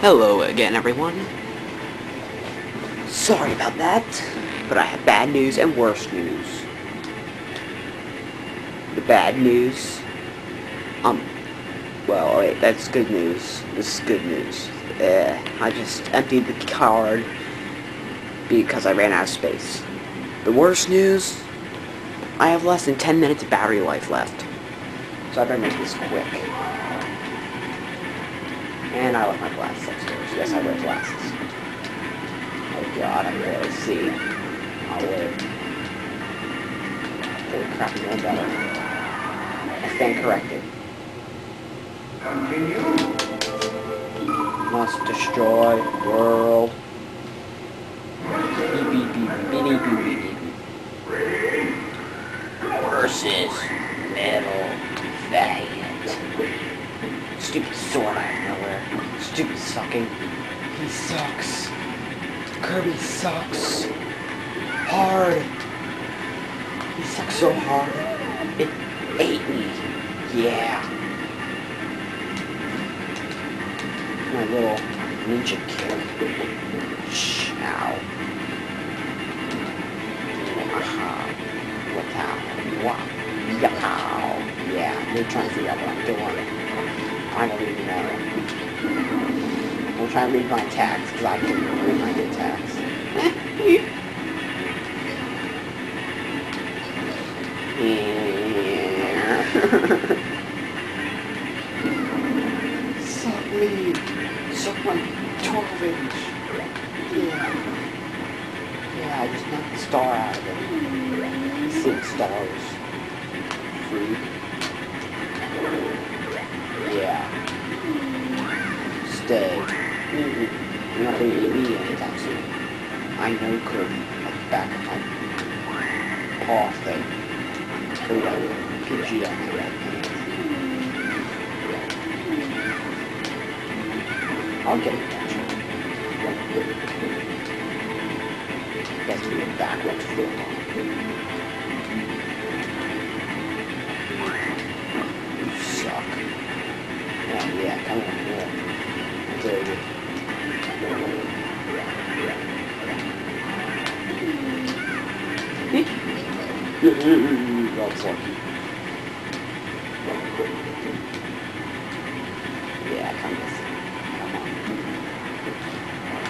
Hello again, everyone. Sorry about that, but I have bad news and worse news. The bad news, um, well, wait, that's good news. This is good news. Uh, I just emptied the card because I ran out of space. The worst news, I have less than 10 minutes of battery life left. So I better make this quick. And I left my glasses upstairs. Yes, I wear glasses. Oh god, I can barely see. I'll live. Holy crap, no better. I stand corrected. Continue. Must destroy world. Beep beep beep beep beep beep beep. Versus Metal Valiant. Stupid sword out of nowhere. Stupid sucking. He sucks. Kirby sucks. Hard. He sucks so hard. It ate me. Yeah. My little ninja kick. Chow. Aha. Uh-huh. What how? Wow. Yow. Yeah, they're trying to figure out to read my attacks, because I can read my attacks. Suck me. Suck my 12 inch. Yeah. Yeah, I just knocked the star out of it. Six stars. Free. Yeah. Stay. You're not gonna eat me anytime soon. I know Kirby at the back of my paw thing. Or whatever. PG on my red pants. I'll get it eventually. That's a backwards flip. That's lucky. Yeah, come. Come on.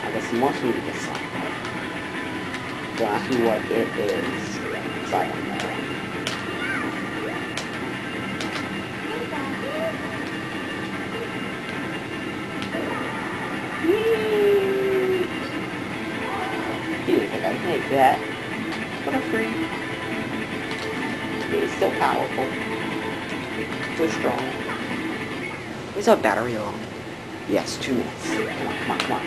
I guess get some. Don't ask me what it is. I don't know. You think I'd make that. What a freak. Still powerful. So strong. Is our battery on? Yes, two minutes. Come on, come on, come on.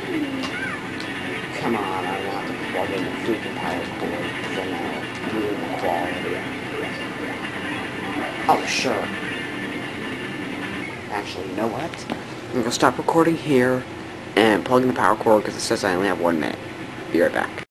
Come on, I want to plug in the freaking power cord for now. Quality. Oh, sure. Actually, you know what? I'm gonna stop recording here and plug in the power cord because it says I only have one minute. Be right back.